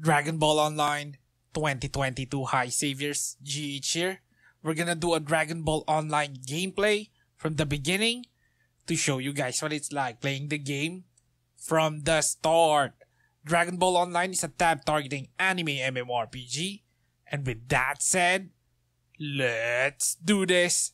Dragon Ball Online 2022 High Saviors GH here. We're gonna do a Dragon Ball Online gameplay from the beginning to show you guys what it's like playing the game from the start. Dragon Ball Online is a tab targeting anime MMORPG. And with that said, let's do this.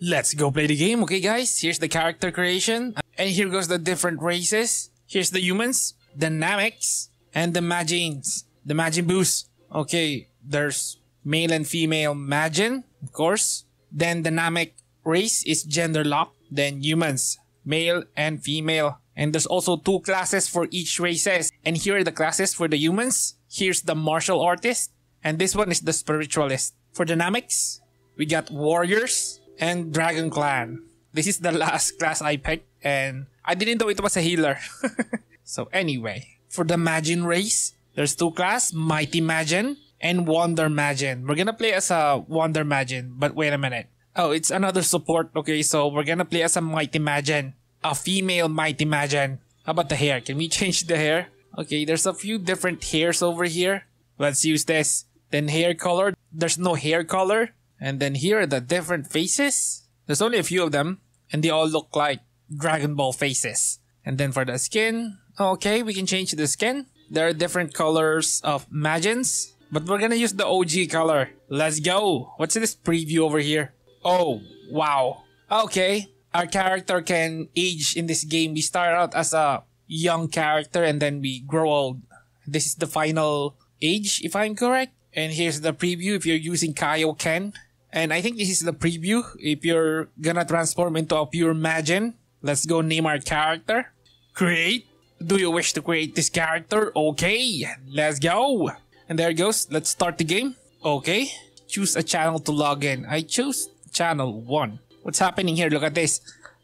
Let's go play the game, okay guys? Here's the character creation. And here goes the different races. Here's the humans, the Nameks, and the Majins. The Majin Boos. Okay, there's male and female Majin, of course. Then the Namek race is gender locked. Then humans, male and female. And there's also two classes for each races. And here are the classes for the humans. Here's the martial artist. And this one is the spiritualist. For the Nameks, we got warriors and dragon clan. This is the last class I picked and I didn't know it was a healer. so anyway, for the Majin race, there's two class, Mighty Majin and Wonder Majin. We're gonna play as a Wonder Majin, but wait a minute. Oh, it's another support. Okay, so we're gonna play as a Mighty Majin. A female Mighty Majin. How about the hair? Can we change the hair? Okay, there's a few different hairs over here. Let's use this. Then hair color. There's no hair color. And then here are the different faces. There's only a few of them. And they all look like Dragon Ball faces. And then for the skin. Okay, we can change the skin. There are different colors of Majins. But we're gonna use the OG color. Let's go. What's this preview over here? Oh, wow. Okay. Our character can age in this game. We start out as a young character and then we grow old. This is the final age, if I'm correct. And here's the preview if you're using Kaioken. And I think this is the preview if you're gonna transform into a pure Majin. Let's go name our character. Create. Do you wish to create this character? Okay, let's go. And there it goes. Let's start the game. Okay. Choose a channel to log in. I choose channel 1. What's happening here? Look at this.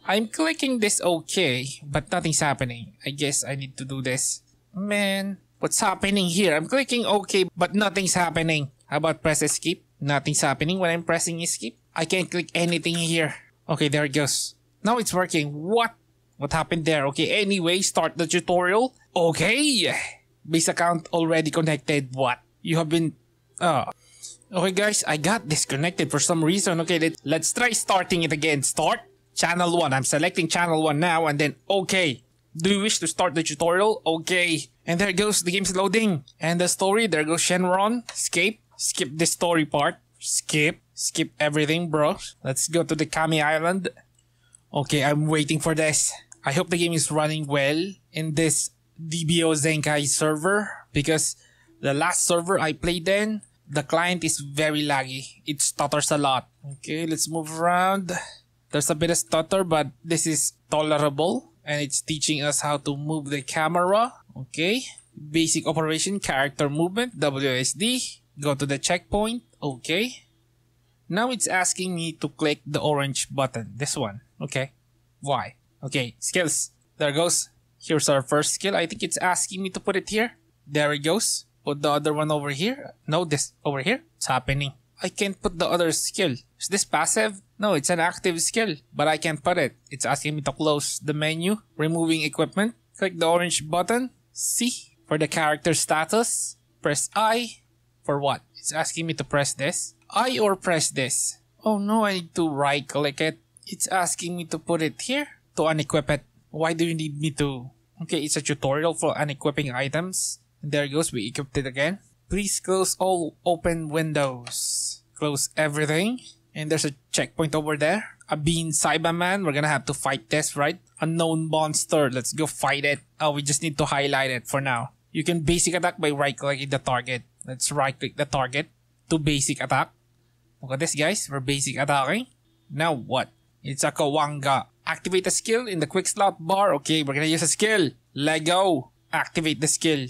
I'm clicking this okay, but nothing's happening. I guess I need to do this. Man, what's happening here? I'm clicking okay, but nothing's happening. How about press escape? Nothing's happening when I'm pressing escape. I can't click anything here. Okay, there it goes. Now it's working. What? What happened there? Okay, anyway, start the tutorial. Okay. Base account already connected. What? You have been... Oh. Okay guys, I got disconnected for some reason. Okay, let, let's try starting it again. Start. Channel 1. I'm selecting channel 1 now and then okay. Do you wish to start the tutorial? Okay. And there goes, the game's loading. And the story, there goes Shenron. Escape. Skip the story part. Skip. Skip everything, bro. Let's go to the Kami Island. Okay, I'm waiting for this. I hope the game is running well in this DBO Zenkai server because the last server I played in, the client is very laggy. It stutters a lot. Okay, let's move around. There's a bit of stutter, but this is tolerable and it's teaching us how to move the camera. Okay, basic operation, character movement, WSD. Go to the checkpoint. Okay. Now it's asking me to click the orange button. This one. Okay. Why? Okay, skills. There goes. Here's our first skill. I think it's asking me to put it here. There it goes. Put the other one over here. No, this over here. It's happening. I can't put the other skill. Is this passive? No, it's an active skill, but I can't put it. It's asking me to close the menu, removing equipment. Click the orange button. C for the character status. Press I. For what? It's asking me to press this. I or press this. Oh no, I need to right click it. It's asking me to put it here to unequip it. Why do you need me to? Okay, it's a tutorial for unequipping items. There it goes, we equipped it again. Please close all open windows. Close everything. And there's a checkpoint over there. A bean Saibaman. We're gonna have to fight this, right? Unknown monster. Let's go fight it. Oh, we just need to highlight it for now. You can basic attack by right clicking the target. Let's right click the target to basic attack. Look at this guys, we're basic attacking. Now what? It's a Kawanga. Activate a skill in the quick slot bar. Okay, we're gonna use a skill. Lego. Activate the skill.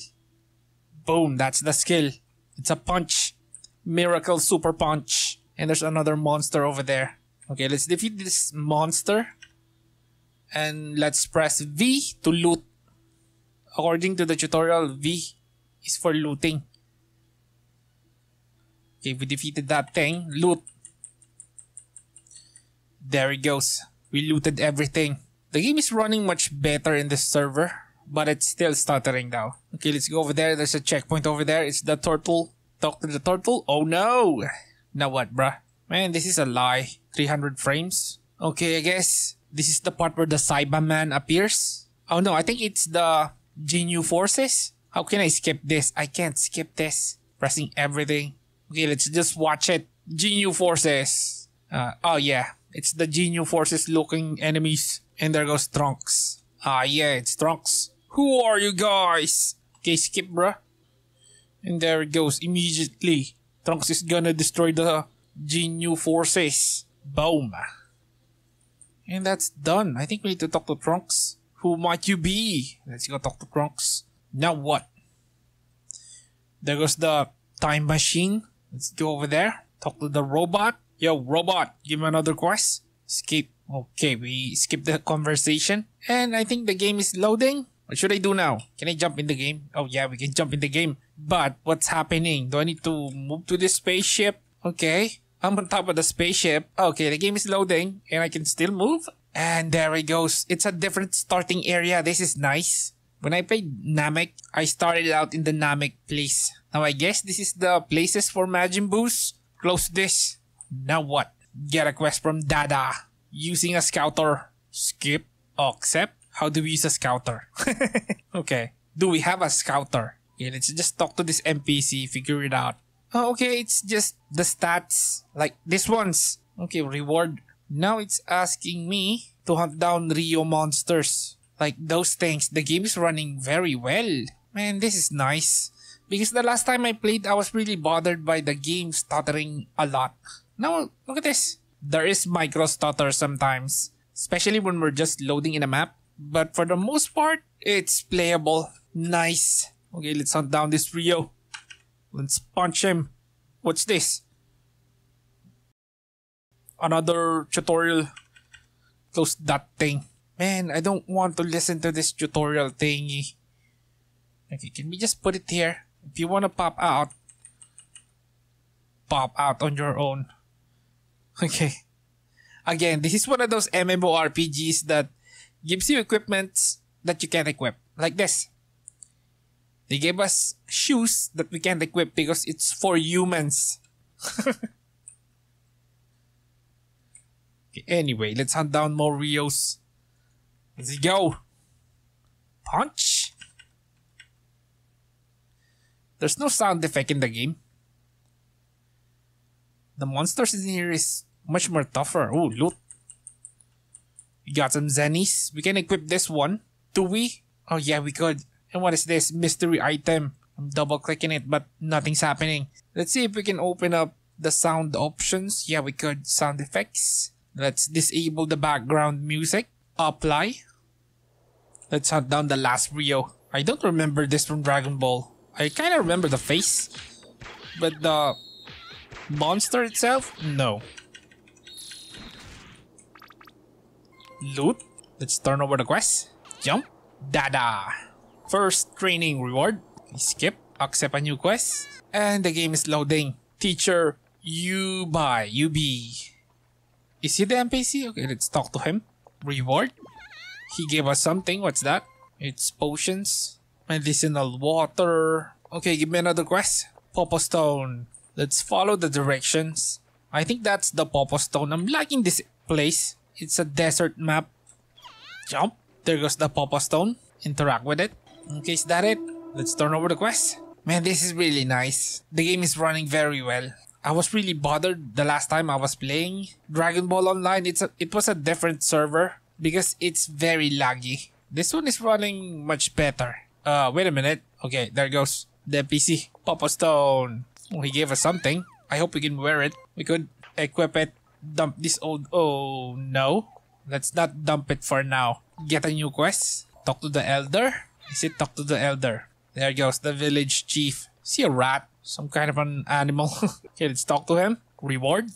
Boom, that's the skill. It's a punch. Miracle super punch. And there's another monster over there. Okay, let's defeat this monster. And let's press V to loot. According to the tutorial, V is for looting. Okay, we defeated that thing. Loot. There it goes. We looted everything. The game is running much better in this server, but it's still stuttering now. Okay, let's go over there. There's a checkpoint over there. It's the turtle. Talk to the turtle. Oh no! Now what, bruh? Man, this is a lie. 300 frames. Okay, I guess this is the part where the Saibaman appears. Oh no, I think it's the Ginyu forces. How can I skip this? I can't skip this. Pressing everything. Okay, let's just watch it. Ginyu forces. Uh, oh yeah, it's the Ginyu forces looking enemies. And there goes Trunks. Ah yeah, it's Trunks. Who are you guys? Okay, skip bruh. And there it goes immediately. Trunks is gonna destroy the Ginyu forces. Boom. And that's done. I think we need to talk to Trunks. Who might you be? Let's go talk to Trunks. Now what? There goes the time machine. Let's go over there. Talk to the robot. Yo, robot, give me another quest. Skip. Okay, we skip the conversation. And I think the game is loading. What should I do now? Can I jump in the game? Oh yeah, we can jump in the game. But what's happening? Do I need to move to the spaceship? Okay. I'm on top of the spaceship. Okay, the game is loading and I can still move. And there it goes. It's a different starting area. This is nice. When I played Namek, I started out in the Namek place. Now I guess this is the places for Majin Boos. Close this. Now what? Get a quest from Dada. Using a scouter. Skip. Accept. How do we use a scouter? okay. Do we have a scouter? Okay, let's just talk to this NPC, figure it out. Oh, okay, it's just the stats. Like this one's. Okay, reward. Now it's asking me to hunt down Rio monsters. Like those things. The game is running very well. Man, this is nice. Because the last time I played, I was really bothered by the game stuttering a lot. Now, look at this. There is micro stutter sometimes. Especially when we're just loading in a map. But for the most part, it's playable. Nice. Okay, let's hunt down this Rio. Let's punch him. What's this? Another tutorial. Close that thing. Man, I don't want to listen to this tutorial thingy. Okay, can we just put it here? If you want to pop out, pop out on your own. Okay. Again, this is one of those MMORPGs that gives you equipment that you can't equip. Like this. They gave us shoes that we can't equip because it's for humans. okay, anyway, let's hunt down more Rios. Let's go. Punch. There's no sound effect in the game. The monsters in here is much more tougher. Oh, loot. We got some Zennies. We can equip this one. Do we? Oh yeah, we could. And what is this mystery item? I'm double clicking it, but nothing's happening. Let's see if we can open up the sound options. Yeah, we could. Sound effects. Let's disable the background music. Apply. Let's hunt down the last Rio. I don't remember this from Dragon Ball. I kind of remember the face. But the monster itself? No. Loot. Let's turn over the quest. Jump. Dada. First training reward. Skip. Accept a new quest. And the game is loading. Teacher Yubai. Yubi. Is he the NPC? Okay, let's talk to him. Reward. He gave us something. What's that? It's potions. Medicinal water. Okay, give me another quest. Popo Stone. Let's follow the directions. I think that's the Popo Stone. I'm liking this place. It's a desert map. Jump. There goes the Popo Stone. Interact with it. Okay, is that it? Let's turn over the quest. Man, this is really nice. The game is running very well. I was really bothered the last time I was playing Dragon Ball Online. It's a, it was a different server because it's very laggy. This one is running much better. Uh, wait a minute. Okay, there goes the PC. Popo Stone. Oh, he gave us something. I hope we can wear it. We could equip it. Dump this old. Oh no. Let's not dump it for now. Get a new quest. Talk to the elder. Is it talk to the elder? There goes the village chief. See a rat? Some kind of an animal. okay, let's talk to him. Reward.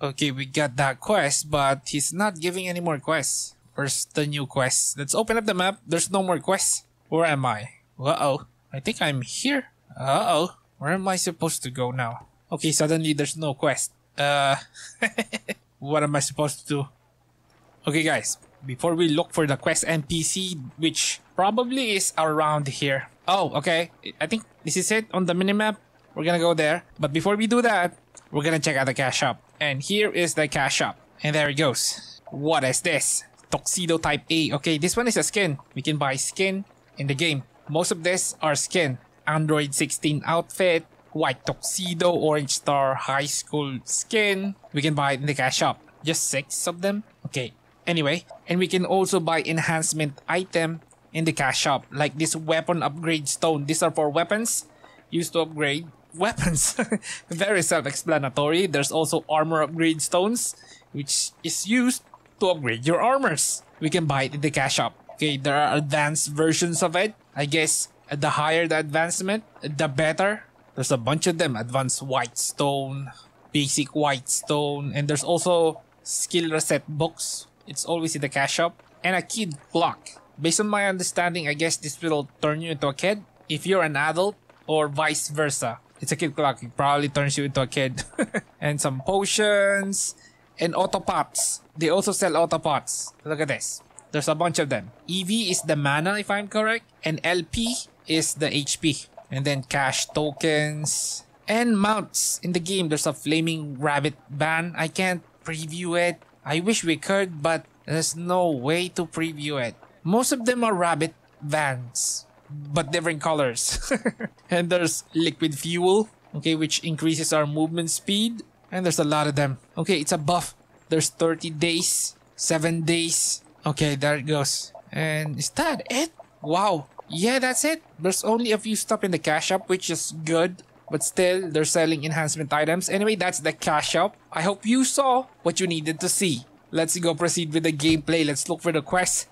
Okay, we got that quest, but he's not giving any more quests. Where's the new quest? Let's open up the map. There's no more quests. Where am I? Uh-oh. I think I'm here. Uh-oh. Where am I supposed to go now? Okay, suddenly there's no quest. Uh, What am I supposed to do? Okay, guys. Before we look for the quest NPC, which probably is around here. Oh, okay. I think this is it on the minimap. We're gonna go there. But before we do that, we're gonna check out the cash shop. And here is the cash shop. And there it goes. What is this? Tuxedo type A. Okay, this one is a skin. We can buy skin in the game. Most of this are skin. Android 16 outfit, white tuxedo, orange star, high school skin. We can buy in the cash shop. Just six of them? Okay. Anyway, and we can also buy enhancement item in the cash shop, like this weapon upgrade stone. These are for weapons used to upgrade weapons. Very self-explanatory. There's also armor upgrade stones, which is used to upgrade your armors. We can buy it in the cash shop. Okay, there are advanced versions of it. I guess the higher the advancement, the better. There's a bunch of them. Advanced white stone, basic white stone, and there's also skill reset books. It's always in the cash shop. And a kid clock. Based on my understanding, I guess this will turn you into a kid if you're an adult or vice versa. It's a kid clock. It probably turns you into a kid. and some potions and autopots. They also sell autopots. Look at this. There's a bunch of them. EV is the mana, if I'm correct, and LP is the HP. And then cash tokens and mounts in the game. There's a flaming rabbit band. I can't preview it. I wish we could, but there's no way to preview it. Most of them are rabbit vans, but different colors. and there's liquid fuel, okay, which increases our movement speed. And there's a lot of them. Okay, it's a buff. There's 30 days, 7 days. Okay, there it goes. And is that it? Wow. Yeah, that's it. There's only a few stuff in the cash shop, which is good. But still, they're selling enhancement items. Anyway, that's the cash shop. I hope you saw what you needed to see. Let's go proceed with the gameplay. Let's look for the quest.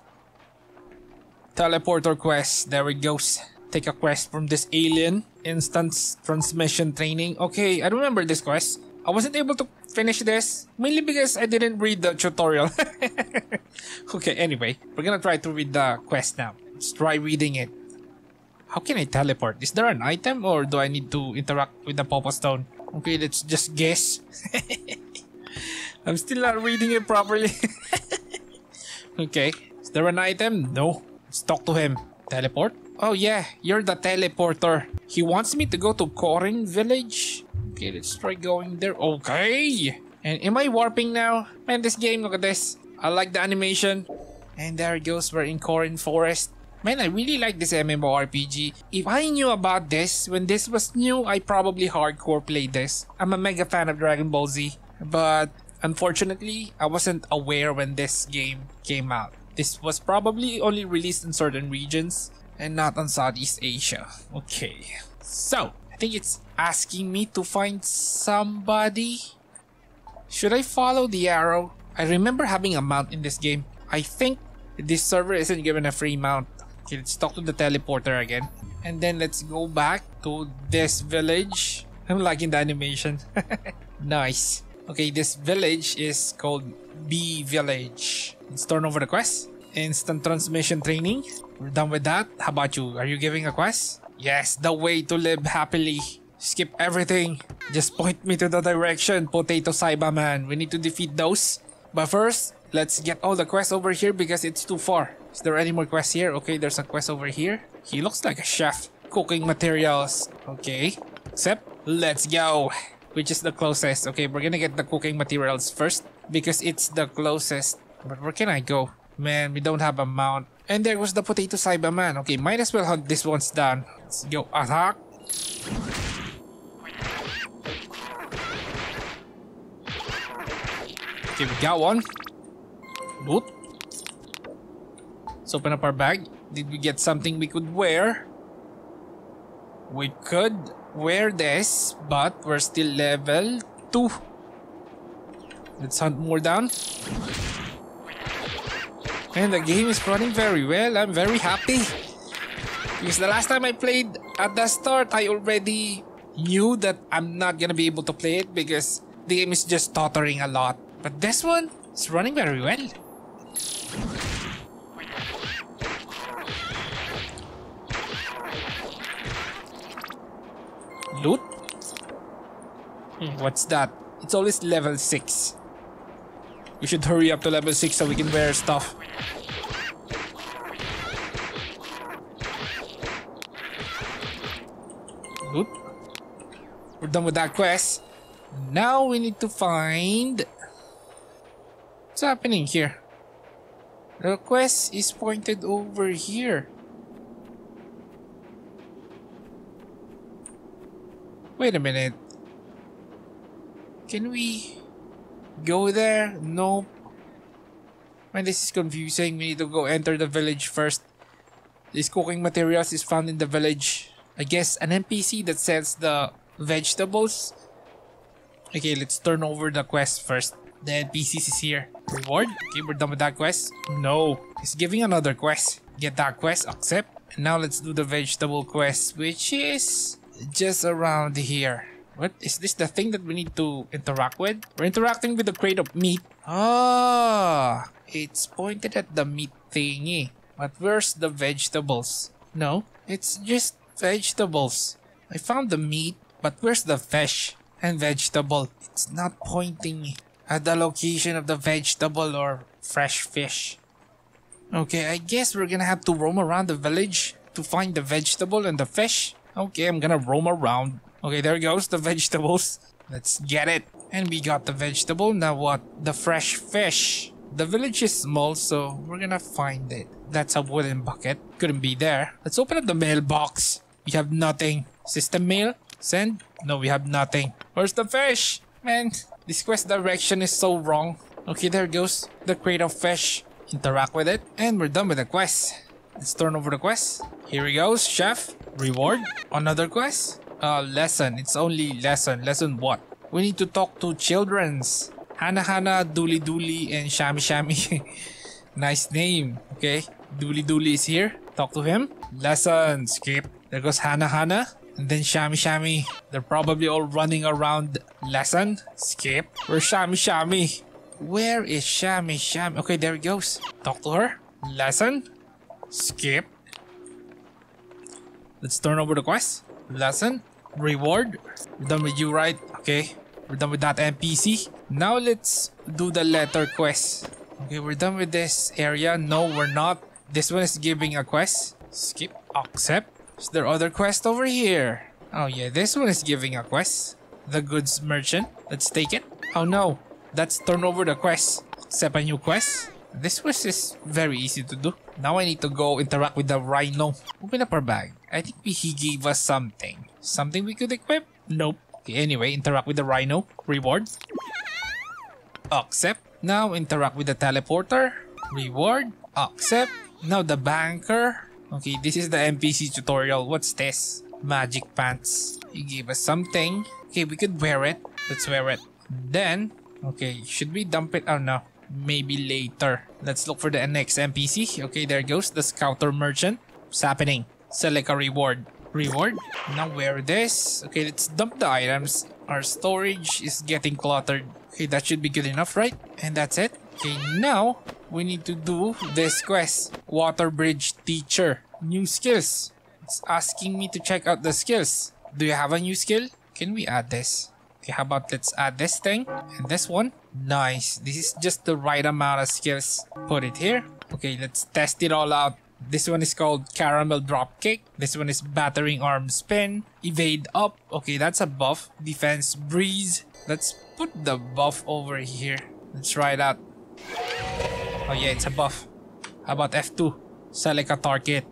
Teleporter quest. There it goes. Take a quest from this alien. Instant transmission training. Okay, I remember this quest. I wasn't able to finish this, mainly because I didn't read the tutorial. okay, anyway, we're gonna try to read the quest now. Let's try reading it. How can I teleport? Is there an item or do I need to interact with the Popo Stone? Okay, let's just guess. I'm still not reading it properly. okay, is there an item? No. Let's talk to him. Teleport? Oh yeah, you're the teleporter. He wants me to go to Korin village? Okay, let's try going there. Okay. And am I warping now? Man, this game, look at this. I like the animation. And there it goes, we're in Korin Forest. Man, I really like this MMORPG. If I knew about this when this was new, I probably hardcore played this. I'm a mega fan of Dragon Ball Z. But unfortunately, I wasn't aware when this game came out. This was probably only released in certain regions and not on Southeast Asia. Okay. So, I think it's asking me to find somebody. Should I follow the arrow? I remember having a mount in this game. I think this server isn't given a free mount. Okay, let's talk to the teleporter again. And then let's go back to this village. I'm liking the animation. nice. Okay, this village is called B Village. Let's turn over the quest. Instant transmission training. We're done with that. How about you? Are you giving a quest? Yes, the way to live happily. Skip everything. Just point me to the direction, Potato Saibaman. We need to defeat those. But first, let's get all the quests over here because it's too far. Is there any more quests here? Okay, there's a quest over here. He looks like a chef. Cooking materials. Okay. Except, let's go. Which is the closest? Okay, we're gonna get the cooking materials first because it's the closest. But where can I go? Man, we don't have a mount. And there was the Potato Saibaman. Okay, might as well hunt this one's down. Let's go attack. Okay, we got one. Loot. Let's open up our bag. Did we get something we could wear? We could wear this, but we're still level 2. Let's hunt more down. And the game is running very well. I'm very happy. Because the last time I played at the start, I already knew that I'm not gonna be able to play it because the game is just tottering a lot. But this one is running very well. Loot? Hmm, what's that? It's always level 6. We should hurry up to level 6 so we can wear stuff. Good. We're done with that quest. Now we need to find... What's happening here? The quest is pointed over here. Wait a minute. Can we go there? Nope. Man, this is confusing. We need to go enter the village first. This cooking materials is found in the village. I guess an NPC that sells the vegetables. Okay, let's turn over the quest first. The NPCs is here. Reward? Okay, we're done with that quest. No, he's giving another quest. Get that quest, accept. And now let's do the vegetable quest, which is just around here. What is this the thing that we need to interact with? We're interacting with the crate of meat. Ah, it's pointed at the meat thingy. But where's the vegetables? No, it's just vegetables. I found the meat, but where's the fish and vegetable? It's not pointing at the location of the vegetable or fresh fish. Okay, I guess we're gonna have to roam around the village to find the vegetable and the fish. Okay, I'm gonna roam around. Okay, there goes the vegetables. Let's get it. And we got the vegetable. Now what? The fresh fish. The village is small, so we're gonna find it. That's a wooden bucket. Couldn't be there. Let's open up the mailbox. We have nothing. System mail? Send? No, we have nothing. Where's the fish? Man, this quest direction is so wrong. Okay, there goes the crate of fish. Interact with it. And we're done with the quest. Let's turn over the quest. Here he goes, chef. Reward. Another quest. Uh, lesson. It's only lesson. Lesson what? We need to talk to children's. Hana Hana, Dooley Dooley, and Shami Shami. nice name. Okay. Dooley Dooley is here. Talk to him. Lesson. Skip. There goes Hana Hana. And then Shami Shami. They're probably all running around. Lesson. Skip. Where's Shami Shami? Where is Shami Shami? Okay, there he goes. Talk to her. Lesson. Skip. Let's turn over the quest. Lesson. Reward. We're done with you, right? Okay. We're done with that NPC. Now let's do the letter quest. Okay, we're done with this area. No, we're not. This one is giving a quest. Skip. Accept. Is there other quest over here? Oh yeah, this one is giving a quest. The goods merchant. Let's take it. Oh no. That's turn over the quest. Accept a new quest. This quest is very easy to do. Now I need to go interact with the rhino. Open up our bag. I think he gave us something. Something we could equip? Nope. Okay, anyway, interact with the rhino. Reward. Accept. Now interact with the teleporter. Reward. Accept. Now the banker. Okay, this is the NPC tutorial. What's this? Magic pants. He gave us something. Okay, we could wear it. Let's wear it. Then, okay, should we dump it? Oh no. Maybe later. Let's look for the next NPC. Okay, there goes the scouter merchant. What's happening? Select a reward. Reward. Now wear this. Okay, let's dump the items. Our storage is getting cluttered. Okay, that should be good enough, right? And that's it. Okay, now we need to do this quest. Water Bridge Teacher. New skills. It's asking me to check out the skills. Do you have a new skill? Can we add this? Okay, how about let's add this thing and this one. Nice. This is just the right amount of skills. Put it here. Okay, let's test it all out. This one is called Caramel Drop Dropkick. This one is Battering Arm Spin. Evade Up. Okay, that's a buff. Defense Breeze. Let's put the buff over here. Let's try it out. Oh yeah, it's a buff. How about F2? Select a target.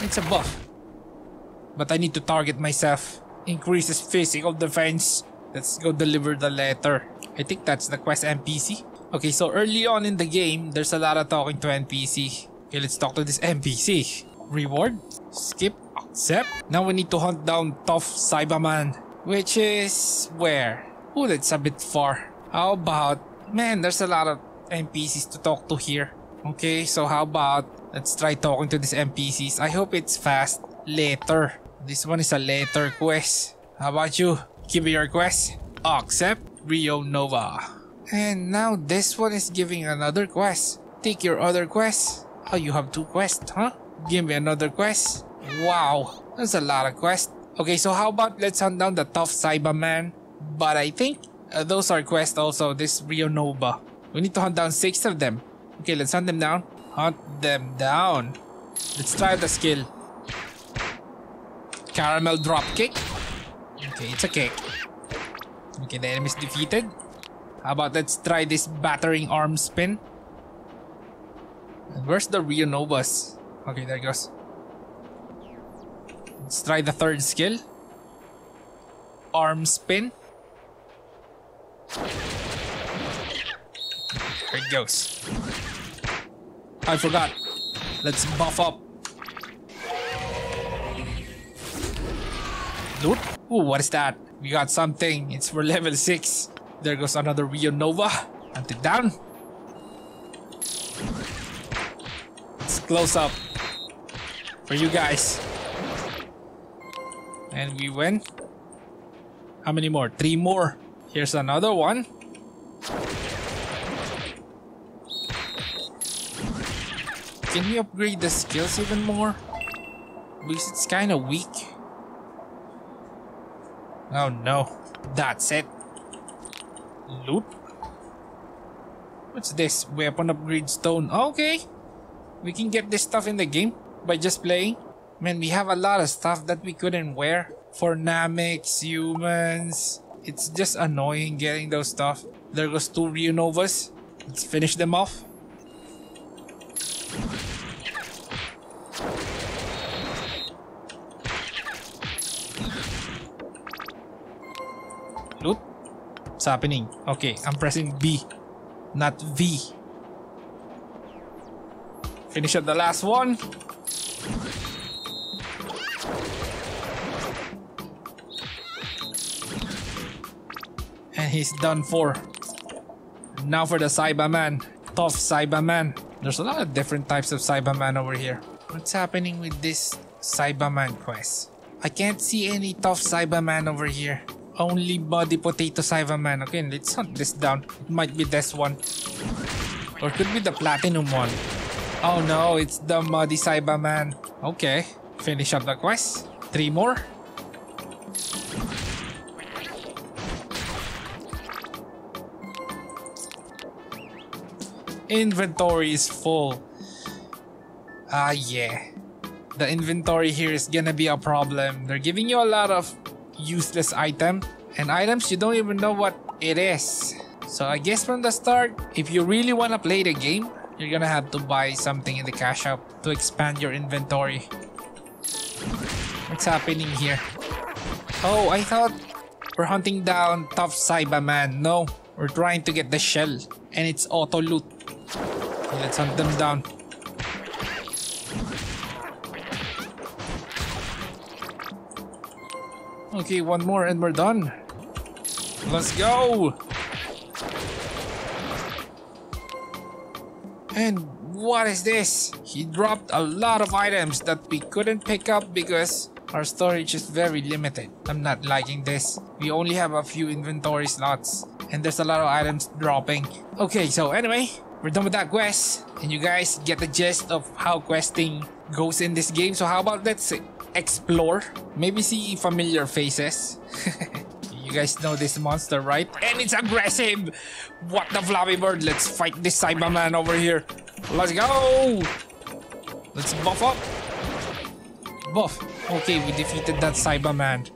It's a buff. But I need to target myself. Increases physical defense. Let's go deliver the letter. I think that's the quest NPC. Okay, so early on in the game, there's a lot of talking to NPC. Okay, let's talk to this NPC. Reward? Skip? Accept? Now we need to hunt down Tough Saibaman. Which is... where? Oh, that's a bit far. How about... Man, there's a lot of NPCs to talk to here. Okay, so how about... Let's try talking to these NPCs. I hope it's fast. Later. This one is a later quest. How about you? Give me your quest. Accept. Rio Nova. And now this one is giving another quest. Take your other quest. Oh, you have two quests, huh? Give me another quest. Wow, that's a lot of quests. Okay, so how about let's hunt down the tough Saibaman? But I think Uh, those are quests also, this Rio Nova. We need to hunt down six of them. Okay, let's hunt them down. Hunt them down. Let's try the skill. Caramel drop kick. Okay, it's kick. Okay, the enemy is defeated. How about let's try this battering arm spin? And where's the Rio Novas? Okay, there it goes. Let's try the third skill. Arm spin. There it goes. I forgot. Let's buff up. Loot? Ooh, what is that? We got something. It's for level 6. There goes another Rio Nova. Hunt it down. It's close up. For you guys. And we win. How many more? Three more. Here's another one. Can we upgrade the skills even more? Because it's kind of weak. Oh no. That's it. Loot? What's this? Weapon upgrade stone. Okay. We can get this stuff in the game by just playing. Man, we have a lot of stuff that we couldn't wear. For Nameks, humans. It's just annoying getting those stuff. There goes two Rio Novas. Let's finish them off. What's happening? Okay, I'm pressing B, not V. Finish up the last one. And he's done for. Now for the Saibaman. Tough Saibaman. There's a lot of different types of Saibaman over here. What's happening with this Saibaman quest? I can't see any tough Saibaman over here. Only body potato Saibaman. Okay, let's hunt this down. It might be this one. Or could be the platinum one. Oh no, it's the muddy Saibaman. Okay, finish up the quest. Three more. Inventory is full. Ah, yeah. The inventory here is gonna be a problem. They're giving you a lot of useless item and items you don't even know what it is. So I guess from the start, if you really want to play the game, you're gonna have to buy something in the cash shop to expand your inventory. What's happening here? Oh, I thought we're hunting down tough Saibaman. No, we're trying to get the shell and it's auto loot. Let's hunt them down. Okay, one more and we're done. Let's go! And what is this? He dropped a lot of items that we couldn't pick up because our storage is very limited. I'm not liking this. We only have a few inventory slots and there's a lot of items dropping. Okay, so anyway, we're done with that quest and you guys get the gist of how questing goes in this game. So how about let's explore, maybe see familiar faces. you guys know this monster, right? And it's aggressive! What the floppy bird? Let's fight this Saibaman over here. Let's go! Let's buff up. Buff. Okay, we defeated that Saibaman.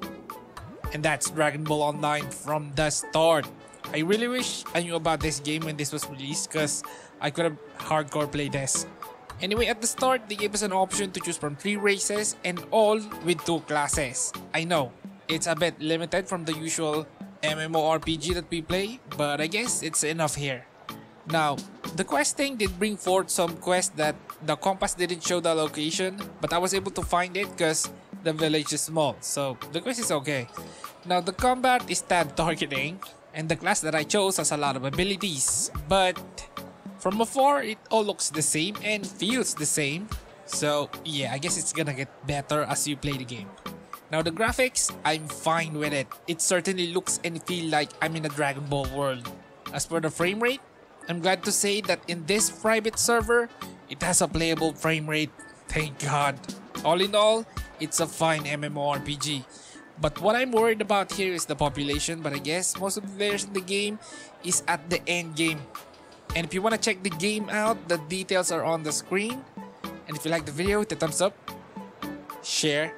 And that's Dragon Ball Online from the start. I really wish I knew about this game when this was released because I could have hardcore played this. Anyway, at the start, they gave us an option to choose from 3 races and all with 2 classes. I know, it's a bit limited from the usual MMORPG that we play, but I guess it's enough here. Now, the questing did bring forth some quests that the compass didn't show the location, but I was able to find it because the village is small, so the quest is okay. Now, the combat is tab targeting, and the class that I chose has a lot of abilities, but from afar, it all looks the same and feels the same. So yeah, I guess it's gonna get better as you play the game. Now the graphics, I'm fine with it. It certainly looks and feel like I'm in a Dragon Ball world. As for the frame rate, I'm glad to say that in this private server, it has a playable frame rate. Thank God. All in all, it's a fine MMORPG. But what I'm worried about here is the population, but I guess most of the players in the game is at the end game. And if you want to check the game out, the details are on the screen. And if you like the video, hit the thumbs up, share,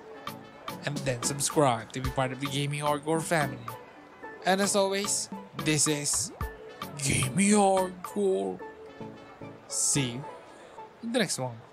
and then subscribe to be part of the Gaming Hardcore family. And as always, this is Gaming Hardcore. See you in the next one.